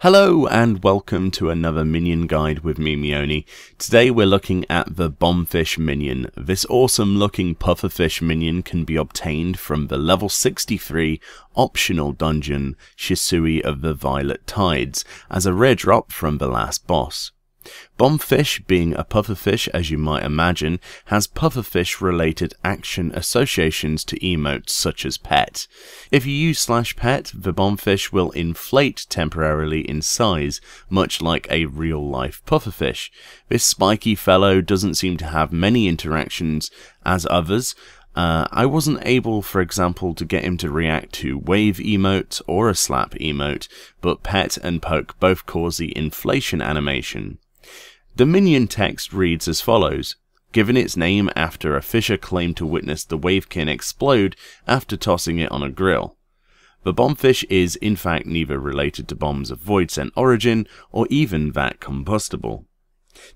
Hello and welcome to another minion guide with me Meoni. Today we're looking at the Bombfish minion. This awesome looking pufferfish minion can be obtained from the level 63 optional dungeon Shisui of the Violet Tides as a rare drop from the last boss. Bombfish, being a pufferfish as you might imagine, has pufferfish related action associations to emotes such as pet. If you use slash pet, the bombfish will inflate temporarily in size, much like a real life pufferfish. This spiky fellow doesn't seem to have many interactions as others, uh, I wasn't able, for example, to get him to react to wave emote or a slap emote, but pet and poke both cause the inflation animation. The minion text reads as follows. Given its name after a fisher claimed to witness the wavekin explode after tossing it on a grill. The bombfish is in fact neither related to bombs of void voidsent origin or even that combustible.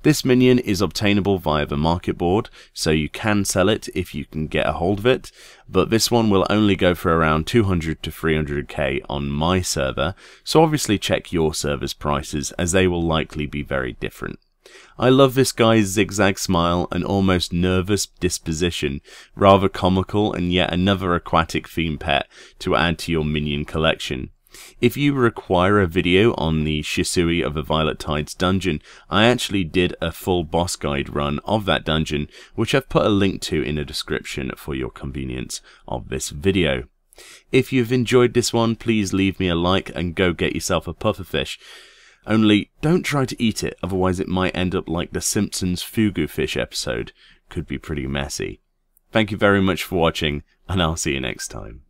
This minion is obtainable via the market board, so you can sell it if you can get a hold of it, but this one will only go for around 200 to 300k on my server, so obviously check your server's prices as they will likely be very different. I love this guy's zigzag smile and almost nervous disposition, rather comical and yet another aquatic theme pet to add to your minion collection. If you require a video on the Shisui of the Violet Tides dungeon, I actually did a full boss guide run of that dungeon, which I've put a link to in the description for your convenience of this video. If you've enjoyed this one, please leave me a like and go get yourself a pufferfish. Only don't try to eat it, otherwise it might end up like the Simpsons Fugu Fish episode. Could be pretty messy. Thank you very much for watching, and I'll see you next time.